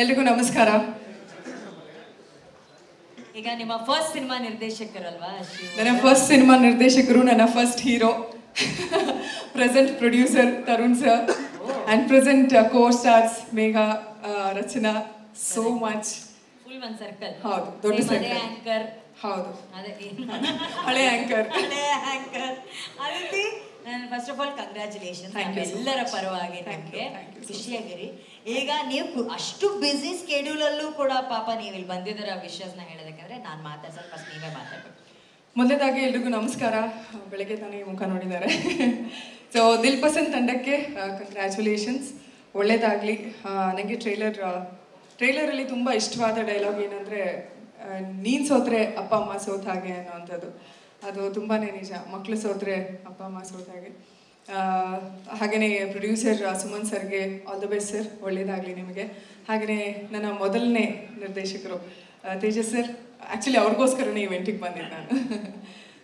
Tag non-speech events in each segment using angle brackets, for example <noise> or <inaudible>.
ಎಲ್ರಿಗೂ ನಮಸ್ಕಾರ. ಈಗ ನಿಮ್ಮ ಫಸ್ಟ್ ಸಿನಿಮಾ ನಿರ್ದೇಶಕರಲ್ವಾ ನನ್ನ ಫಸ್ಟ್ ಸಿನಿಮಾ ನಿರ್ದೇಶಕರು ನನ್ನ first hero present producer Tarun sir and present co stars Megha Rachana. So much full one circle ಹೌದು, ದೊಡ್ಡ ಸರ್ಕಲ್ ಆಂಕರ್ ಹೌದು. ಅದೇ. ಹಳೆ ಆಂಕರ್ ಹಳೆ ಆಂಕರ್ ಅದಿತಿ ನಾನು ಫಸ್ಟ್ ಆಫ್ ಆಲ್ ಕಂಗ್ರ್ಯಾಚುಲೇಷನ್ ಎಲ್ಲರ. ಪರವಾಗಿ ನಿಮಗೆ ಖುಷಿಯಾಗಿರಿ. ಈಗ ನೀವು ಅಷ್ಟು ಬ್ಯುಸಿ ಸ್ಕೆಡ್ಯೂಲಲ್ಲೂ ಕೂಡ ಪಾಪ ನೀವು ಇಲ್ಲಿ ಬಂದಿದ್ದೀರ ವಿಷಯಸ್ನ ಹೇಳೋದಕ್ಕಂದ್ರೆ ನಾನು ಮಾತಾಡ್ಸೋದು ಫಸ್ಟ್ ನೀವೇ ಮಾತಾಡ್ಬೇಕು. ಮೊದಲದಾಗಿ ಎಲ್ರಿಗೂ ನಮಸ್ಕಾರ. ಬೆಳಗ್ಗೆ ತಾನೇ ಮುಖ ನೋಡಿದ್ದಾರೆ. <laughs> ಸೊ ದಿಲ್ ಪಸಂದ್ ತಂಡಕ್ಕೆ ಕಂಗ್ರ್ಯಾಚುಲೇಷನ್ಸ್ ಒಳ್ಳೇದಾಗಲಿ. ನನಗೆ ಟ್ರೈಲರ್ ಟ್ರೈಲರಲ್ಲಿ ತುಂಬ ಇಷ್ಟವಾದ ಡೈಲಾಗ್ ಏನಂದರೆ ನೀನು ಸೋತ್ರೆ ಅಪ್ಪ ಅಮ್ಮ ಸೋತ ಹಾಗೆ ಅನ್ನೋವಂಥದ್ದು. ಅದು ತುಂಬಾ ನಿಜ. ಮಕ್ಕಳು ಸೋತ್ರೆ ಅಪ್ಪ ಅಮ್ಮ ಸೋತ ಹಾಗೆ. ಹಾಗೆಯೇ ಪ್ರೊಡ್ಯೂಸರ್ ಸುಮನ್ ಸರ್ಗೆ ಆಲ್ ದ ಬೆಸ್ಟ್ ಸರ್ ಒಳ್ಳೇದಾಗಲಿ ನಿಮಗೆ. ಹಾಗೆಯೇ ನನ್ನ ಮೊದಲನೇ ನಿರ್ದೇಶಕರು ತೇಜಸ್ ಸರ್ ಆ್ಯಕ್ಚುಲಿ ಅವ್ರಿಗೋಸ್ಕರನೇ ಇವೆಂಟಿಗೆ ಬಂದಿದ್ದು ನಾನು.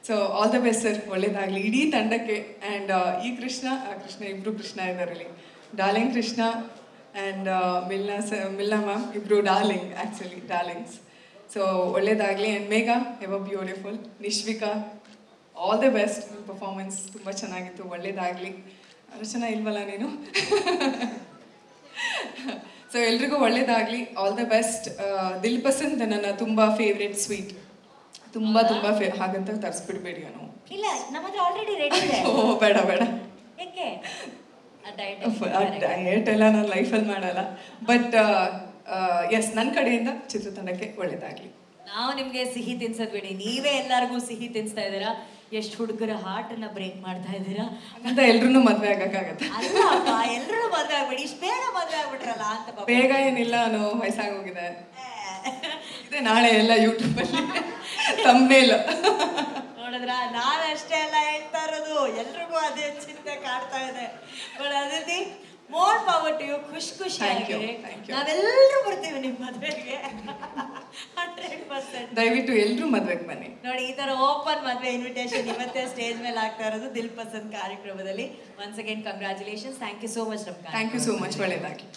So all the best sir ಒಳ್ಳೆಯದಾಗಲಿ ಇಡೀ ತಂಡಕ್ಕೆ ಆ್ಯಂಡ್ ಈ ಕೃಷ್ಣ, ಆ ಕೃಷ್ಣ ಇಬ್ಬರು Krishna ಇದ್ದಾರಲ್ಲಿ darling Krishna and Milana sir Milana ma'am ಇಬ್ಬರು ಡಾರ್ಲಿಂಗ್ ಆ್ಯಕ್ಚುಲಿ ಡಾರ್ಲಿಂಗ್ಸ್ ಸೊ ಒಳ್ಳೇದಾಗಲಿ and Megha ever beautiful Nishvika all the best performance ತುಂಬ ಚೆನ್ನಾಗಿತ್ತು ಒಳ್ಳೇದಾಗಲಿ. ರಚನಾ ಇಲ್ವಲ್ಲ ನೀನು? ಸೊ ಎಲ್ರಿಗೂ ಒಳ್ಳೇದಾಗಲಿ. ಆಲ್ ದ ಬೆಸ್ಟ್ ದಿಲ್ ಪಸಂದ್ ನನ್ನ ತುಂಬ ಫೇವ್ರೆಟ್ ಸ್ವೀಟ್ ತುಂಬ ತುಂಬ ಫೇ ಹಾಗಂತ ತರಿಸ್ಬಿಡ್ಬೇಡಿ ನಾನು ಇಲ್ಲ ನಮ್ಮ ಹತ್ರ ಆಲ್ರೆಡಿ ರೆಡಿ ಇದೆ. ಓ ಬೇಡ ಬೇಡ. ಯಾಕೆ ಡಯಟ್ ಡಯಟ್ ಎಲ್ಲ ನಾನು ಲೈಫಲ್ಲಿ ಮಾಡಲ್ಲ. ಬಟ್ ಎಸ್ ನನ್ನ ಕಡೆಯಿಂದ ಚಿತ್ರತಂಡಕ್ಕೆ ಒಳ್ಳೇದಾಗಲಿ. ನಾವು ನಿಮ್ಗೆ ಸಿಹಿ ತಿನ್ಸದ್ ಬಿಡಿ ನೀವೇ ಎಲ್ಲರಿಗೂ ಸಿಹಿ ತಿನ್ಸ್ತಾ ಇದ್ದೀರಾ? ಎಷ್ಟು ಹುಡುಗರ ಹಾರ್ಟ್ ಅನ್ನ ಬ್ರೇಕ್ ಮಾಡ್ತಾ ಇದ್ದೀರಾ? ಅಂತ ಎಲ್ರು ಮದ್ವೆ ಆಗಕ್ಕಾಗತ್ತೆ. ಎಲ್ರು ಮದ್ವೆ ಆಗ್ಬಿಡಿ. ಇಷ್ಟು ಬೇಗ ಮದ್ವೆ ಆಗ್ಬಿಟ್ರಲ್ಲ ಅಂತ. ಬೇಗ ಏನಿಲ್ಲ ಅನು ವಯಸ್ಸಾಗೋಗಿದೆ. ಇದೆ ನಾಳೆ ಎಲ್ಲ ಯೂಟ್ಯೂಬಲ್ಲಿ ತಮ್ಮೇಲ ನೋಡಿದ್ರ? ನಾನು ಅಷ್ಟೇ ಎಲ್ಲ ಹೇಳ್ತಾ ಇರೋದು. ಎಲ್ರಿಗೂ ಅದೇ ಚಿಂತೆ ಕಾಡ್ತಾ ಇದೆ. But more power to you ಖುಷಿ ಖುಷಿ Thank you, ಆಗಿರಿ ನಾವೆಲ್ಲರೂ ಬರ್ತೀವಿ ನಿಮ್ಮ ಮದುವೆಗೆ. Hundred percent. ದಯವಿಟ್ಟು ಎಲ್ಲರೂ ಮದ್ವೆಗೆ ಬನ್ನಿ. ನೋಡಿ ಈ ತರ ಓಪನ್ ಮದ್ವೆ ಇನ್ವಿಟೇಷನ್ ಇವತ್ತೇ ಸ್ಟೇಜ್ ಮೇಲೆ ಆಗ್ತಾ ಇರೋದು ದಿಲ್ ಪಸಂದ್ ಕಾರ್ಯಕ್ರಮದಲ್ಲಿ. Once again congratulations thank you so much ರಮ್ಕಾ thank you so much ಒಳ್ಳೇದಾಗಲಿ.